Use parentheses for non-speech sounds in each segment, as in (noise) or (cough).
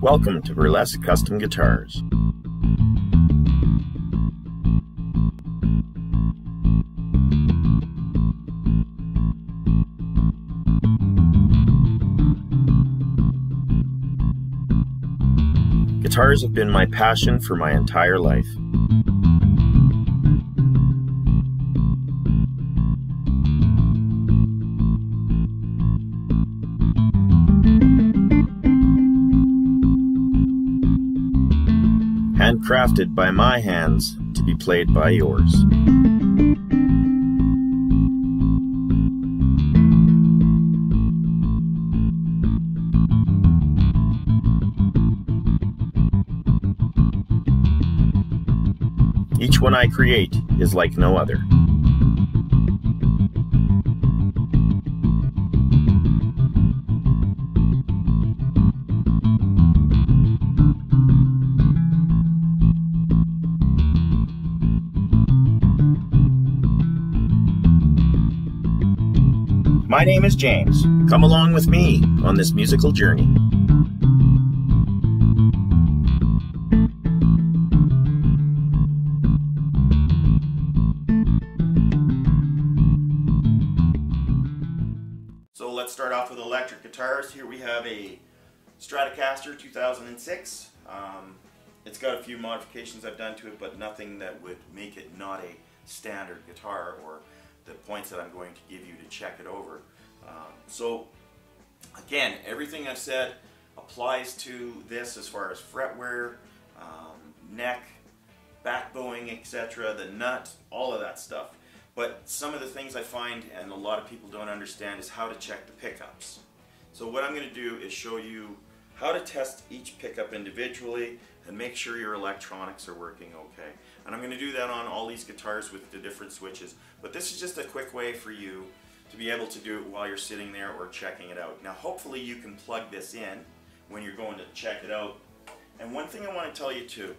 Welcome to Burlesk Custom Guitars. Guitars have been my passion for my entire life. Handcrafted by my hands to be played by yours. Each one I create is like no other. My name is James. Come along with me on this musical journey. So let's start off with electric guitars. Here we have a Stratocaster 2006. Um, it's got a few modifications I've done to it, but nothing that would make it not a standard guitar or the points that I'm going to give you to check it over. Um, so again, everything I've said applies to this as far as fretwear, um, neck, back bowing, etc., the nut, all of that stuff. But some of the things I find and a lot of people don't understand is how to check the pickups. So what I'm going to do is show you how to test each pickup individually and make sure your electronics are working okay. And I'm going to do that on all these guitars with the different switches. But this is just a quick way for you to be able to do it while you're sitting there or checking it out. Now hopefully you can plug this in when you're going to check it out. And one thing I want to tell you too,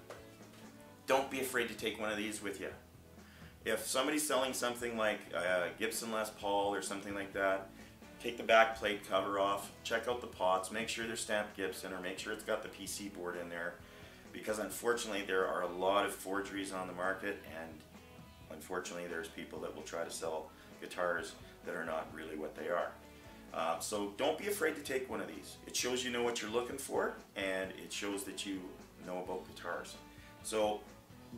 don't be afraid to take one of these with you. If somebody's selling something like a Gibson Les Paul or something like that, take the back plate cover off, check out the pots, make sure they're stamped Gibson or make sure it's got the PC board in there because unfortunately there are a lot of forgeries on the market and unfortunately there's people that will try to sell guitars that are not really what they are. Uh, so don't be afraid to take one of these. It shows you know what you're looking for and it shows that you know about guitars. So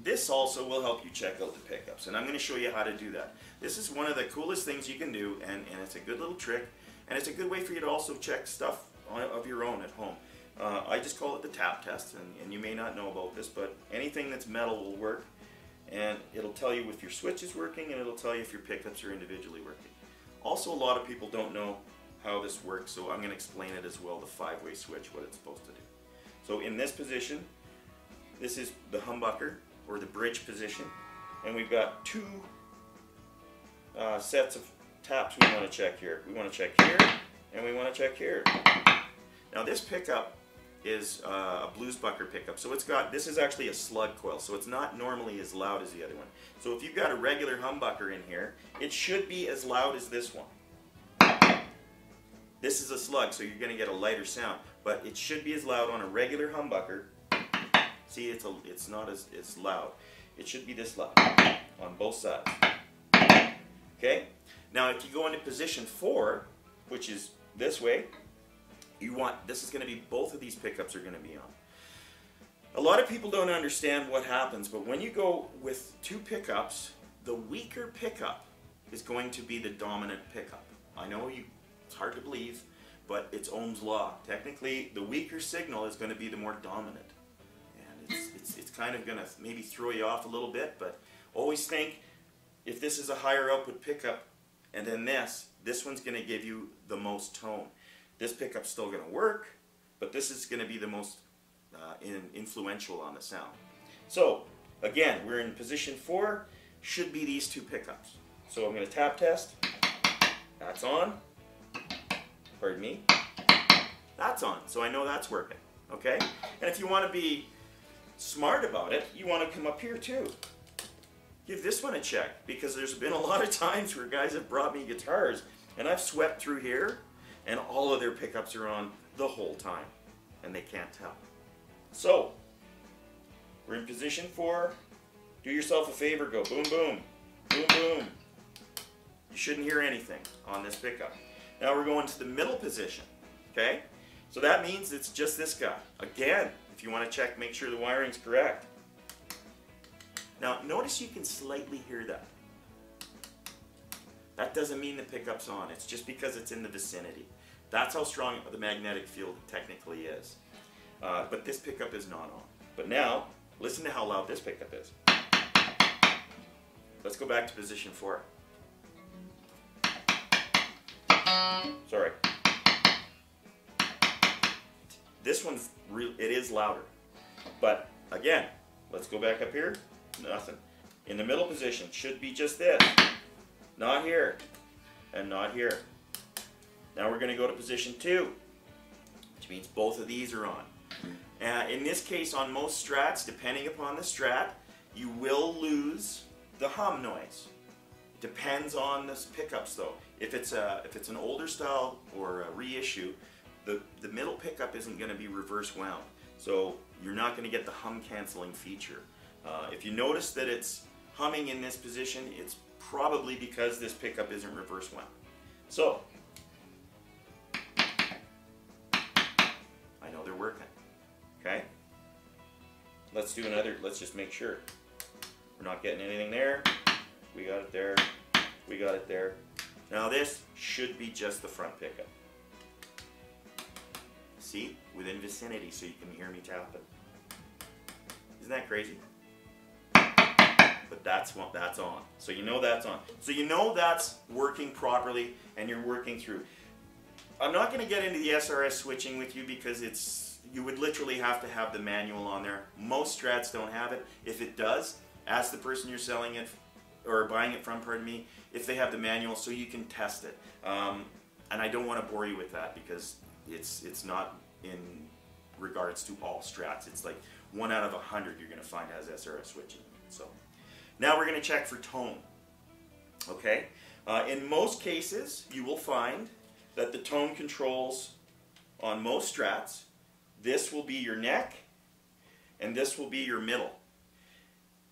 this also will help you check out the pickups and I'm going to show you how to do that. This is one of the coolest things you can do and, and it's a good little trick and it's a good way for you to also check stuff of your own at home. Uh, I just call it the tap test and, and you may not know about this but anything that's metal will work and it'll tell you if your switch is working and it'll tell you if your pickups are individually working. Also a lot of people don't know how this works so I'm going to explain it as well, the five-way switch, what it's supposed to do. So in this position, this is the humbucker or the bridge position. And we've got two uh, sets of taps we want to check here. We want to check here and we want to check here. Now this pickup is uh, a bluesbucker pickup. So it's got, this is actually a slug coil, so it's not normally as loud as the other one. So if you've got a regular humbucker in here, it should be as loud as this one. This is a slug, so you're going to get a lighter sound, but it should be as loud on a regular humbucker See, it's, a, it's not as it's loud. It should be this loud on both sides. Okay? Now, if you go into position four, which is this way, you want, this is going to be, both of these pickups are going to be on. A lot of people don't understand what happens, but when you go with two pickups, the weaker pickup is going to be the dominant pickup. I know you, it's hard to believe, but it's Ohm's law. Technically, the weaker signal is going to be the more dominant it's, it's, it's kind of going to maybe throw you off a little bit, but always think if this is a higher output pickup and then this, this one's going to give you the most tone. This pickup's still going to work, but this is going to be the most uh, in, influential on the sound. So, again, we're in position four, should be these two pickups. So I'm going to tap test. That's on. Pardon me. That's on. So I know that's working. Okay? And if you want to be smart about it, you want to come up here too. Give this one a check because there's been a lot of (laughs) times where guys have brought me guitars And I've swept through here, and all of their pickups are on the whole time, and they can't tell. So, we're in position four. Do yourself a favor, go boom, boom, boom, boom. You shouldn't hear anything on this pickup. Now we're going to the middle position, okay? So that means it's just this guy. Again, if you want to check, make sure the wiring's correct. Now, notice you can slightly hear that. That doesn't mean the pickup's on. It's just because it's in the vicinity. That's how strong the magnetic field technically is. Uh, but this pickup is not on. But now, listen to how loud this pickup is. Let's go back to position four. Sorry. This one's real. It is louder. But again, let's go back up here. Nothing. In the middle position should be just this. Not here. And not here. Now we're going to go to position two, which means both of these are on. Uh, in this case, on most strats, depending upon the strat, you will lose the hum noise. Depends on the pickups though. If it's a if it's an older style or a reissue, the the middle pickup isn't going to be reverse wound, so you're not going to get the hum canceling feature. Uh, if you notice that it's humming in this position, it's probably because this pickup isn't reverse wound. So I know they're working. Okay. Let's do another. Let's just make sure we're not getting anything there. We got it there. We got it there. Now this should be just the front pickup. See? Within vicinity so you can hear me tapping. Isn't that crazy? But that's what that's on. So you know that's on. So you know that's working properly and you're working through. I'm not going to get into the SRS switching with you because it's you would literally have to have the manual on there. Most strats don't have it. If it does, ask the person you're selling it or buying it from, pardon me, if they have the manual so you can test it. Um, and I don't want to bore you with that because it's it's not in regards to all strats. It's like one out of a hundred you're going to find has SRS switching. So now we're going to check for tone. Okay, uh, in most cases you will find that the tone controls on most strats. This will be your neck, and this will be your middle.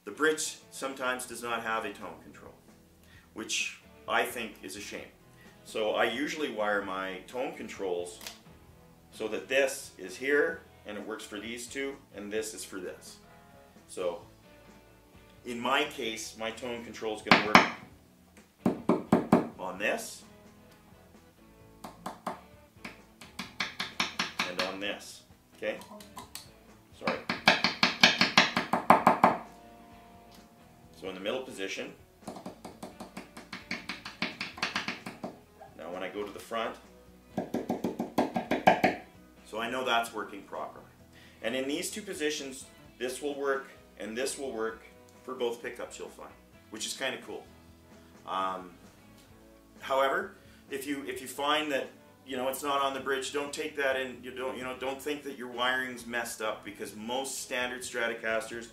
The bridge sometimes does not have a tone control, which I think is a shame. So I usually wire my tone controls so that this is here and it works for these two and this is for this. So in my case, my tone control is going to work on this and on this. Okay? Sorry. So in the middle position, now when I go to the front, so I know that's working properly. And in these two positions, this will work and this will work for both pickups you'll find, which is kind of cool. Um, however, if you if you find that you know it's not on the bridge, don't take that in. You don't you know don't think that your wiring's messed up because most standard Stratocasters,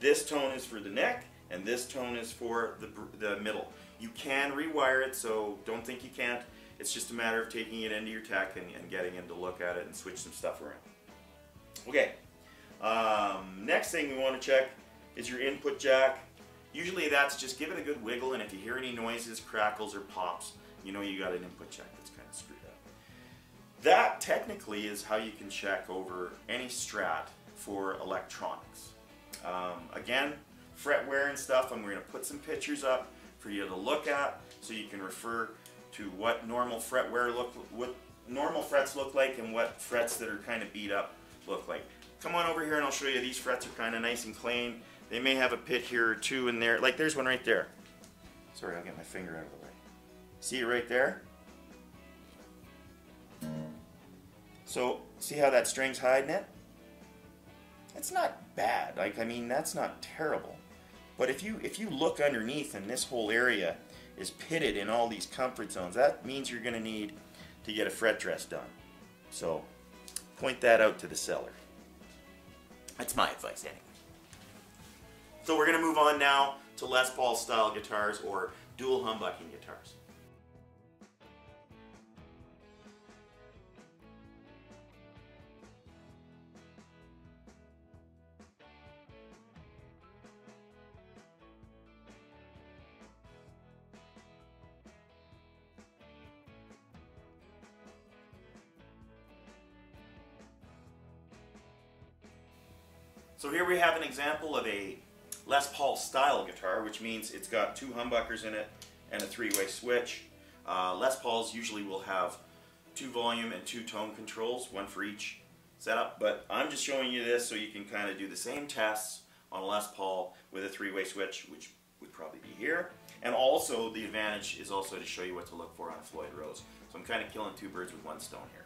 this tone is for the neck and this tone is for the, the middle. You can rewire it, so don't think you can't. It's just a matter of taking it into your tech and, and getting him to look at it and switch some stuff around. Okay, um, next thing we want to check is your input jack. Usually that's just give it a good wiggle and if you hear any noises, crackles, or pops, you know you got an input jack that's kind of screwed up. That technically is how you can check over any strat for electronics. Um, again, fret wear and stuff, I'm going to put some pictures up for you to look at so you can refer to what normal fret wear look what normal frets look like and what frets that are kind of beat up look like. Come on over here and I'll show you these frets are kind of nice and clean. They may have a pit here or two in there. Like there's one right there. Sorry, I'll get my finger out of the way. See it right there? So, see how that string's hiding it? It's not bad. Like, I mean, that's not terrible. But if you if you look underneath and this whole area is pitted in all these comfort zones, that means you're going to need to get a fret dress done. So point that out to the seller. That's my advice anyway. So we're going to move on now to Les Paul style guitars or dual humbucking guitars. So here we have an example of a Les Paul style guitar, which means it's got two humbuckers in it and a three-way switch. Uh, Les Pauls usually will have two volume and two tone controls, one for each setup, but I'm just showing you this so you can kind of do the same tests on a Les Paul with a three-way switch, which would probably be here. And also, the advantage is also to show you what to look for on a Floyd Rose. So I'm kind of killing two birds with one stone here.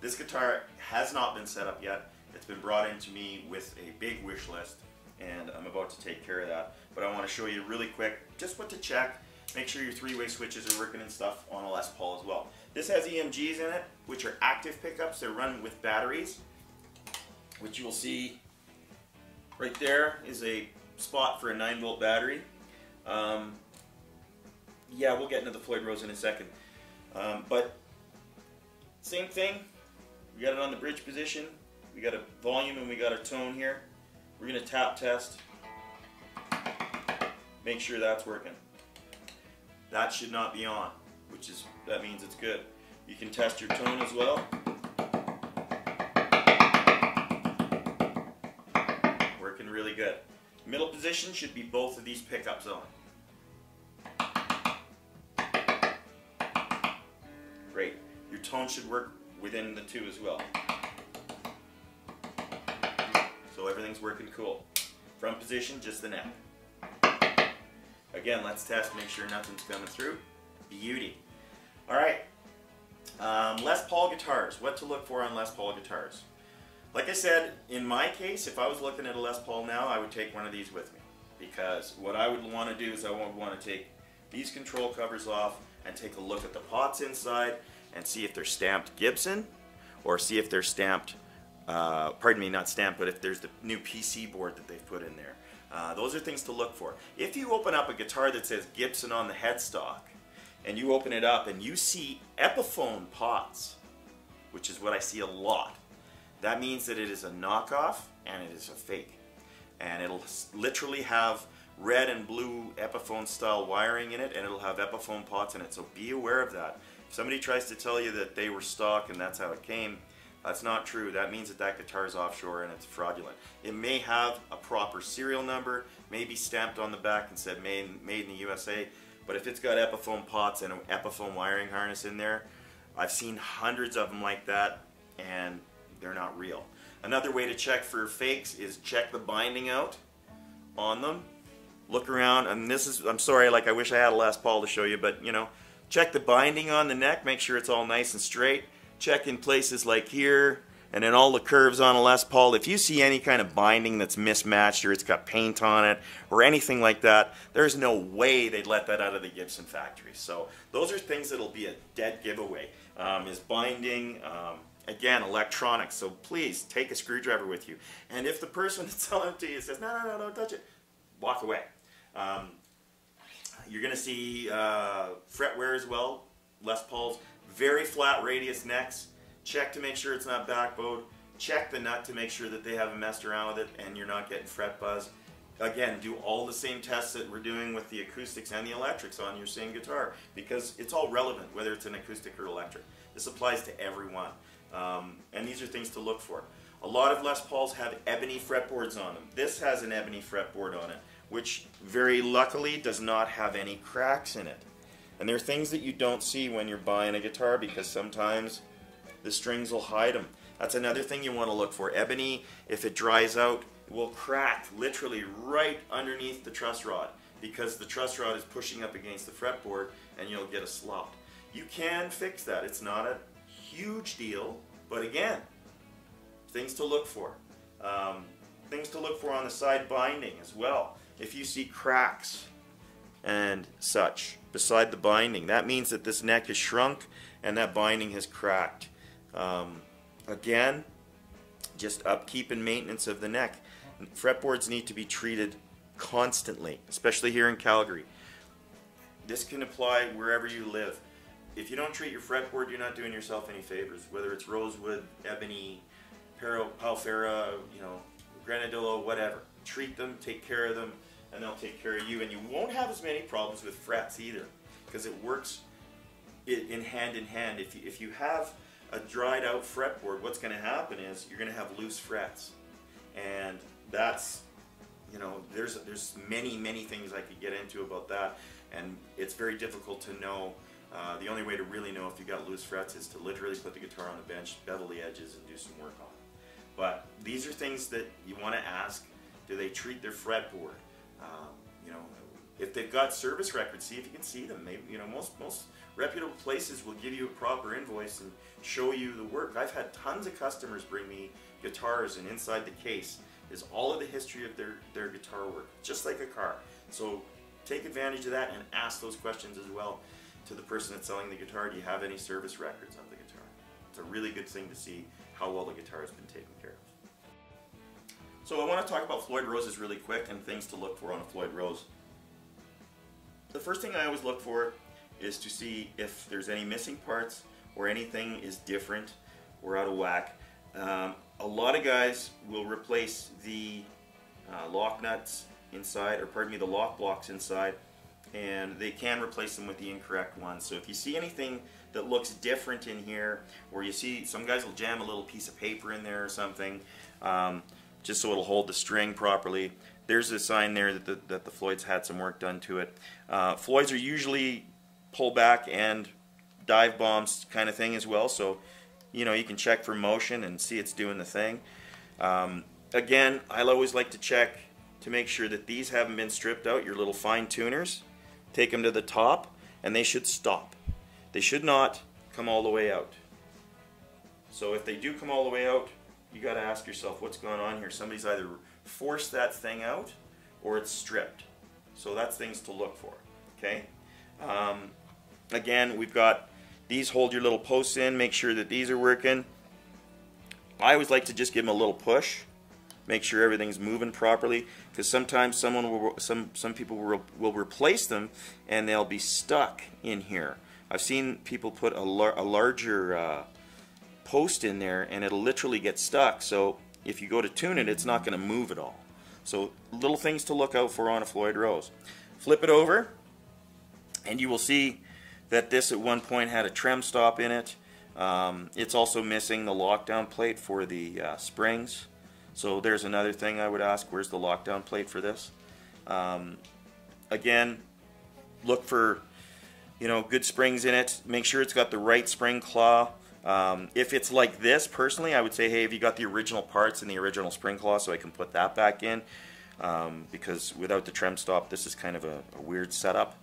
This guitar has not been set up yet. It's been brought in to me with a big wish list, and I'm about to take care of that. But I want to show you really quick just what to check. Make sure your three-way switches are working and stuff on a Les Paul as well. This has EMGs in it, which are active pickups. They're run with batteries, which you'll see right there is a spot for a 9 volt battery. Um, yeah, we'll get into the Floyd Rose in a second. Um, but same thing, we got it on the bridge position, we got a volume and we got a tone here. We're going to tap test, make sure that's working. That should not be on, which is, that means it's good. You can test your tone as well. Working really good. Middle position should be both of these pickups on. Great. Your tone should work within the two as well. Working cool. Front position, just the neck. Again, let's test, make sure nothing's coming through. Beauty. All right. Um, Les Paul guitars. What to look for on Les Paul guitars. Like I said, in my case, if I was looking at a Les Paul now, I would take one of these with me. Because what I would want to do is I would want to take these control covers off and take a look at the pots inside and see if they're stamped Gibson or see if they're stamped, uh, pardon me, not stamped, but if there's the new PC board that they've put in there. Uh, those are things to look for. If you open up a guitar that says Gibson on the headstock, and you open it up and you see Epiphone pots, which is what I see a lot, that means that it is a knockoff and it is a fake. And it'll literally have red and blue Epiphone style wiring in it and it'll have Epiphone pots in it. So be aware of that. If somebody tries to tell you that they were stock and that's how it came, that's not true. That means that that guitar is offshore and it's fraudulent. It may have a proper serial number, may be stamped on the back and said made, made in the USA, but if it's got Epiphone pots and an Epiphone wiring harness in there, I've seen hundreds of them like that and they're not real. Another way to check for fakes is check the binding out on them. Look around, and this is, I'm sorry, like I wish I had a Les Paul to show you, but you know, check the binding on the neck, make sure it's all nice and straight check in places like here and then all the curves on a Les Paul. If you see any kind of binding that's mismatched or it's got paint on it or anything like that, there's no way they'd let that out of the Gibson factory. So those are things that'll be a dead giveaway. Um, is binding, um, again, electronics. So please take a screwdriver with you. And if the person (laughs) that's selling it to you says, no, no, no, don't touch it, walk away. Um, you're going to see uh, fret wear as well, Les Pauls. Very flat radius necks. Check to make sure it's not backbowed. Check the nut to make sure that they haven't messed around with it and you're not getting fret buzz. Again, do all the same tests that we're doing with the acoustics and the electrics on your same guitar because it's all relevant whether it's an acoustic or electric. This applies to everyone. Um, and these are things to look for. A lot of Les Pauls have ebony fretboards on them. This has an ebony fretboard on it, which very luckily does not have any cracks in it. And there are things that you don't see when you're buying a guitar because sometimes the strings will hide them. That's another thing you want to look for. Ebony, if it dries out, will crack literally right underneath the truss rod because the truss rod is pushing up against the fretboard and you'll get a slot. You can fix that. It's not a huge deal, but again, things to look for. Um, things to look for on the side binding as well. If you see cracks and such beside the binding. That means that this neck is shrunk and that binding has cracked. Um, again, just upkeep and maintenance of the neck. Fretboards need to be treated constantly, especially here in Calgary. This can apply wherever you live. If you don't treat your fretboard, you're not doing yourself any favors. Whether it's rosewood, ebony, pau ferro, you know, granadillo, whatever. Treat them, take care of them, and they'll take care of you. And you won't have as many problems with frets either because it works in hand in hand. If you, if you have a dried out fretboard, what's going to happen is you're going to have loose frets. And that's you know there's there's many many things I could get into about that, and it's very difficult to know. Uh, the only way to really know if you got loose frets is to literally put the guitar on the bench, bevel the edges, and do some work on it. But these are things that you want to ask. Do they treat their fretboard? Um, you know, if they've got service records, see if you can see them. Maybe you know most most reputable places will give you a proper invoice and show you the work. I've had tons of customers bring me guitars, and inside the case is all of the history of their their guitar work, just like a car. So take advantage of that and ask those questions as well to the person that's selling the guitar. Do you have any service records of the guitar? It's a really good thing to see how well the guitar has been taken care of. So I want to talk about Floyd Roses really quick and things to look for on a Floyd Rose. The first thing I always look for is to see if there's any missing parts or anything is different or out of whack. Um, a lot of guys will replace the uh, lock nuts inside, or pardon me, the lock blocks inside, and they can replace them with the incorrect ones. So if you see anything that looks different in here, or you see some guys will jam a little piece of paper in there or something, um, just so it'll hold the string properly. There's a sign there that the, that the Floyds had some work done to it. Uh, Floyds are usually pull back and dive bombs kind of thing as well, so you know you can check for motion and see it's doing the thing. Um, again, I always like to check to make sure that these haven't been stripped out, your little fine tuners. Take them to the top and they should stop. They should not come all the way out. So if they do come all the way out, you got to ask yourself what's going on here. Somebody's either forced that thing out or it's stripped. So that's things to look for. Okay. Um, again, we've got these hold your little posts in. Make sure that these are working. I always like to just give them a little push. Make sure everything's moving properly because sometimes someone will, some some people will, will replace them and they'll be stuck in here. I've seen people put a, lar a larger uh, post in there and it'll literally get stuck. So if you go to tune it, it's not going to move at all. So little things to look out for on a Floyd Rose. Flip it over and you will see that this at one point had a trem stop in it. Um, it's also missing the lockdown plate for the uh, springs. So there's another thing I would ask, where's the lockdown plate for this? Um, again, look for you know good springs in it. Make sure it's got the right spring claw. Um, if it's like this, personally, I would say, hey, have you got the original parts and the original spring claw so I can put that back in? Um, because without the trem stop, this is kind of a, a weird setup.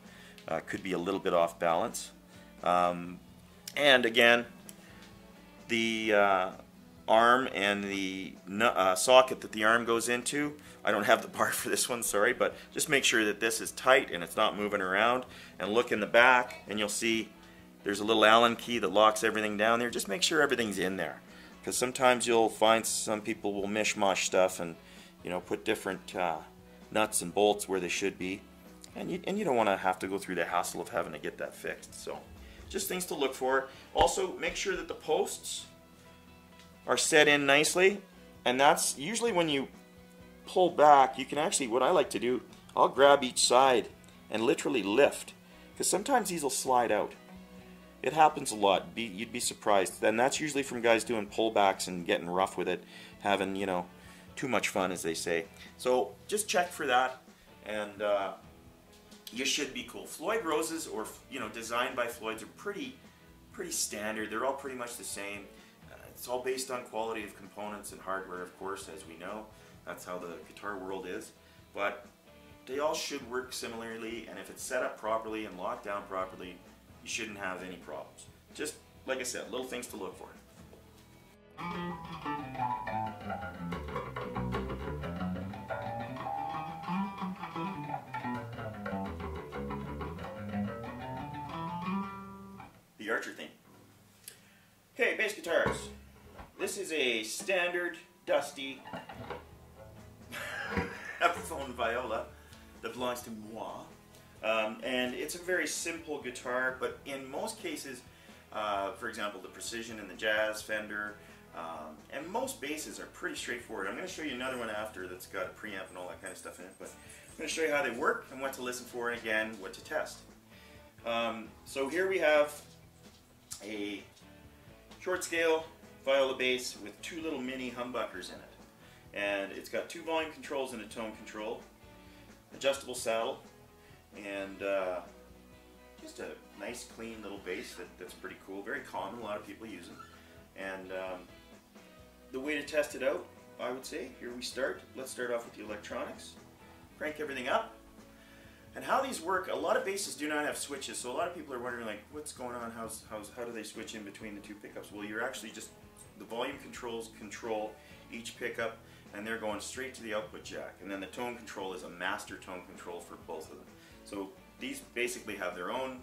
Uh, could be a little bit off balance. Um, and again, the uh, arm and the uh, socket that the arm goes into, I don't have the (laughs) part for this one, sorry, but just make sure that this is tight and it's not moving around. And look in the back and you'll see there's a little Allen key that locks everything down there. Just make sure everything's in there. Because sometimes you'll find some people will mishmash stuff and you know put different uh, nuts and bolts where they should be. And you, and you don't want to have to go through the hassle of having to get that fixed. So just things to look for. Also make sure that the posts are set in nicely. And that's usually when you pull back, you can actually, what I like to do, I'll grab each side and literally lift. Because sometimes these will slide out. It happens a lot. Be, you'd be surprised. And that's usually from guys doing pullbacks and getting rough with it, having, you know, too much fun, as they say. So just check for that, and uh, you should be cool. Floyd Roses, or you know, designed by Floyd's, are pretty, pretty standard. They're all pretty much the same. Uh, it's all based on quality of components and hardware, of course, as we know. That's how the guitar world is. But they all should work similarly, and if it's set up properly and locked down properly, you shouldn't have any problems. Just, like I said, little things to look for. The Archer theme. Okay, bass guitars. This is a standard, dusty (laughs) Epiphone viola that belongs to moi. Um, and it's a very simple guitar, but in most cases, uh, for example, the Precision and the Jazz Fender, um, and most basses are pretty straightforward. I'm going to show you another one after that's got a preamp and all that kind of stuff in it, but I'm going to show you how they work and what to listen for, and again, what to test. Um, so here we have a short scale viola bass with two little mini humbuckers in it. And it's got two volume controls and a tone control, adjustable saddle, and uh, just a nice clean little bass that, that's pretty cool. Very common, a lot of people use it. And um, the way to test it out, I would say, here we start. Let's start off with the electronics. Crank everything up. And how these work, a lot of basses do not have switches, so a lot of people are wondering like, what's going on, how's, how's, how do they switch in between the two pickups? Well, you're actually just, the volume controls control each pickup, and they're going straight to the output jack. And then the tone control is a master tone control for both of them. So these basically have their own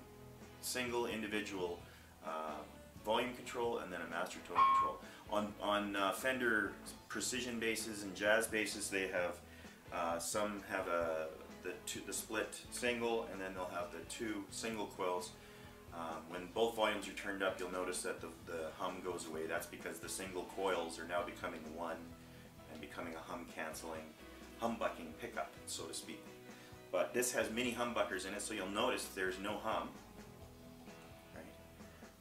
single individual uh, volume control and then a master tone control. On, on uh, Fender precision basses and jazz basses, they have, uh, some have a the, two, the split single and then they'll have the two single coils. Um, when both volumes are turned up, you'll notice that the, the hum goes away. That's because the single coils are now becoming one and becoming a hum canceling, humbucking pickup, so to speak. But this has mini humbuckers in it, so you'll notice there's no hum, right?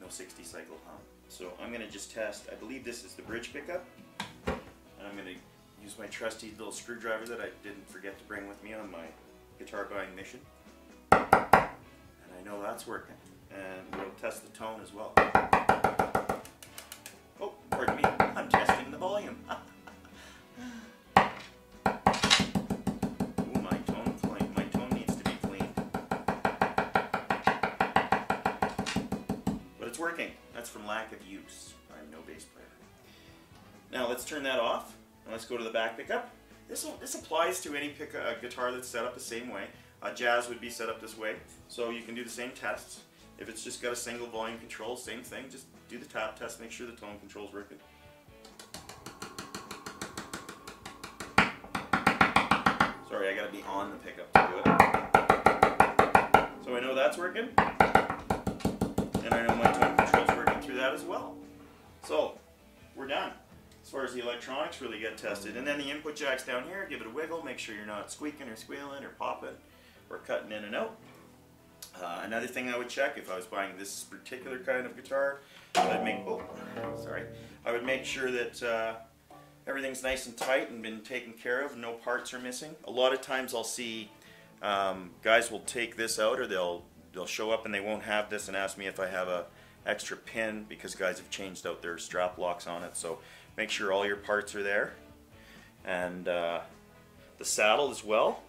No 60 cycle hum. So I'm going to just test, I believe this is the bridge pickup, and I'm going to use my trusty little screwdriver that I didn't forget to bring with me on my guitar buying mission. And I know that's working. And we'll test the tone as well. That's from lack of use. I'm no bass player. Now let's turn that off. And let's go to the back pickup. This, this applies to any pick a guitar that's set up the same way. Uh, jazz would be set up this way, so you can do the same tests. If it's just got a single volume control, same thing, just do the tap test, make sure the tone control's working. Sorry, I gotta be on the pickup to do it. So I know that's working, and I know my tone through that as well. So, we're done as far as the electronics really get tested. And then the input jacks down here, give it a wiggle, make sure you're not squeaking or squealing or popping or cutting in and out. Uh, another thing I would check if I was buying this particular kind of guitar, I'd make, oh, sorry, I would make sure that uh, everything's nice and tight and been taken care of, no parts are missing. A lot of times I'll see um, guys will take this out or they'll they'll show up and they won't have this and ask me if I have a extra pin because guys have changed out their strap locks on it. So Make sure all your parts are there. And uh, the saddle as well.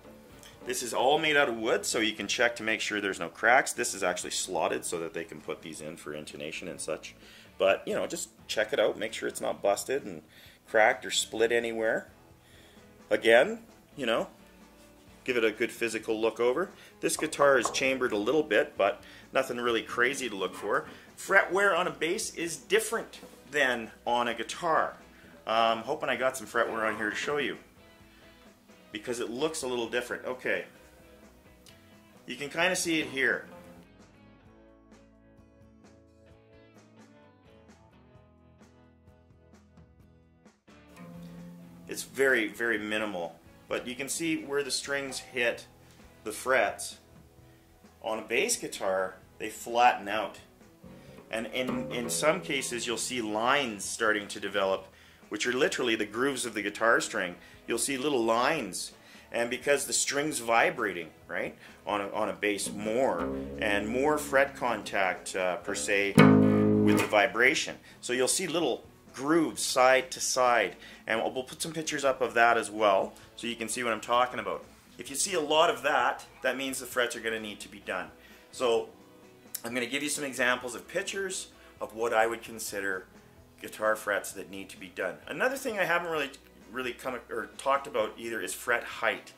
This is all made out of wood, so you can check to make sure there's no cracks. This is actually slotted so that they can put these in for intonation and such. But, you know, just check it out. Make sure it's not busted and cracked or split anywhere. Again, you know, give it a good physical look over. This guitar is chambered a little bit, but nothing really crazy to look for. Fret wear on a bass is different than on a guitar. I'm um, hoping I got some fret wear on here to show you because it looks a little different. Okay, you can kind of see it here. It's very, very minimal, but you can see where the strings hit the frets. On a bass guitar, they flatten out. And in, in some cases, you'll see lines starting to develop, which are literally the grooves of the guitar string. You'll see little lines. And because the string's vibrating, right, on a, on a bass more, and more fret contact, uh, per se, with the vibration. So you'll see little grooves side to side. And we'll put some pictures up of that as well, so you can see what I'm talking about. If you see a lot of that, that means the frets are going to need to be done. So I'm going to give you some examples of pictures of what I would consider guitar frets that need to be done. Another thing I haven't really really come or talked about either is fret height.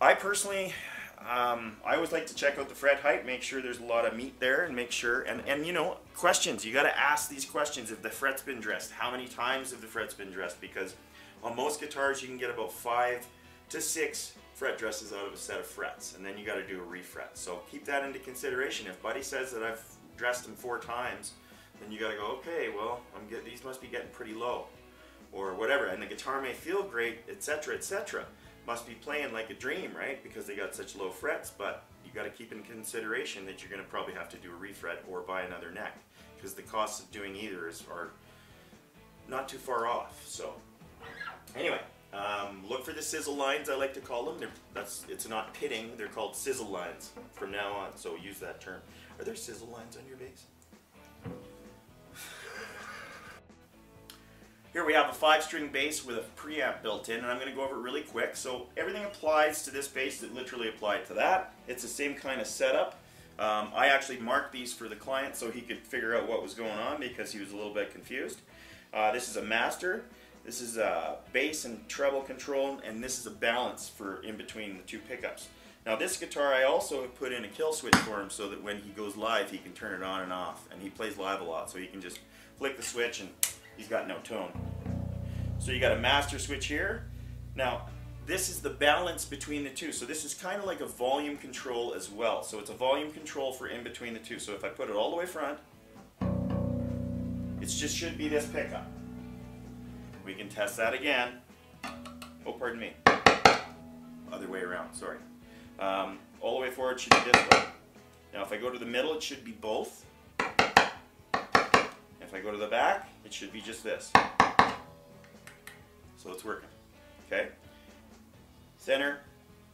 I personally, um, I always like to check out the fret height, make sure there's a lot of meat there, and make sure and and you know questions. You got to ask these questions. If the fret's been dressed, how many times have the frets been dressed? Because on most guitars you can get about five to six fret dresses out of a set of frets, and then you got to do a refret. So keep that into consideration. If Buddy says that I've dressed him four times, then you got to go, okay, well, I'm get, these must be getting pretty low, or whatever. And the guitar may feel great, etc., etc. Must be playing like a dream, right? Because they got such low frets, but you got to keep in consideration that you're going to probably have to do a refret or buy another neck, because the costs of doing either is, are not too far off. So Anyway, um, look for the sizzle lines. I like to call them. They're, that's it's not pitting. They're called sizzle lines from now on. So use that term. Are there sizzle lines on your bass? Here we have a five string bass with a preamp built in and I'm going to go over it really quick. So everything applies to this bass that literally applied to that. It's the same kind of setup. Um, I actually marked these for the client so he could figure out what was going on because he was a little bit confused. Uh, this is a master, this is a bass and treble control, and this is a balance for in between the two pickups. Now this guitar I also have put in a kill switch for him so that when he goes live he can turn it on and off. And he plays live a lot so he can just flick the switch and he's got no tone. So you got a master switch here. Now, this is the balance between the two. So this is kind of like a volume control as well. So it's a volume control for in between the two. So if I put it all the way front, it just should be this pickup. We can test that again. Oh, pardon me. Other way around, sorry. Um, all the way forward should be this way. Now if I go to the middle, it should be both. If I go to the back, it should be just this. So it's working. Okay? Center,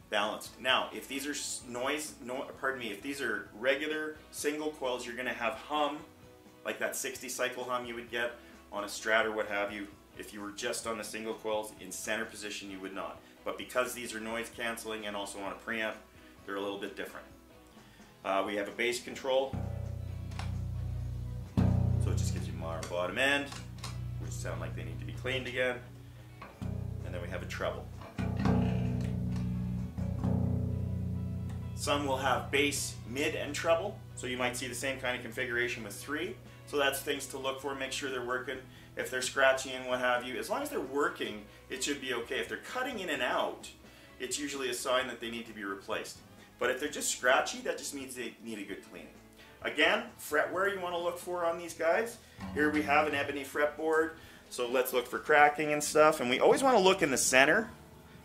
balanced. Now, if these are noise, no, pardon me, if these are regular single coils, you're to have hum, like that 60 cycle hum you would get on a Strat or what have you. If you were just on the single coils in center position, you would not. But because these are noise canceling and also on a preamp, they're a little bit different. Uh, we have a bass control. So it just gives you more bottom end, which sound like they need to be cleaned again and then we have a treble. Some will have bass, mid, and treble, so you might see the same kind of configuration with three. So that's things to look for, make sure they're working. If they're scratchy and what have you, as long as they're working, it should be okay. If they're cutting in and out, it's usually a sign that they need to be replaced. But if they're just scratchy, that just means they need a good cleaning. Again, fretware you want to look for on these guys. Here we have an ebony fretboard. So let's look for cracking and stuff. And we always want to look in the center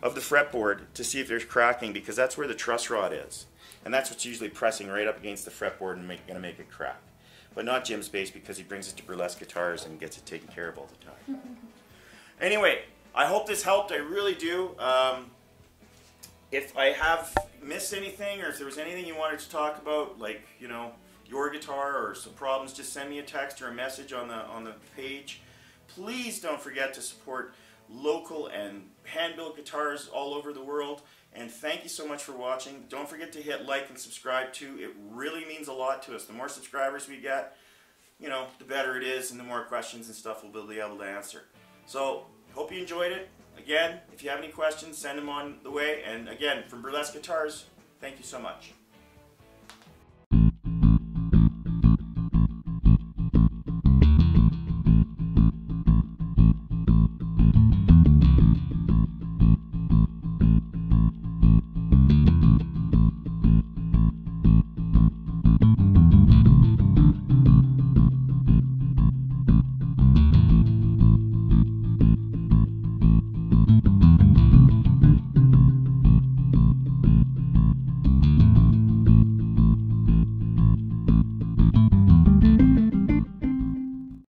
of the fretboard to see if there's cracking because that's where the truss rod is. And that's what's usually pressing right up against the fretboard and going to make it crack. But not Jim's bass because he brings it to Burlesk guitars and gets it taken care of all the time. (laughs) anyway, I hope this helped. I really do. Um, if I have missed anything or if there was anything you wanted to talk about, like, you know, your guitar or some problems, just send me a text or a message on the, on the page. Please don't forget to support local and hand-built guitars all over the world. And thank you so much for watching. Don't forget to hit like and subscribe too. It really means a lot to us. The more subscribers we get, you know, the better it is and the more questions and stuff we'll be able to answer. So, hope you enjoyed it. Again, if you have any questions, send them on the way. And again, from Burlesk Guitars, thank you so much.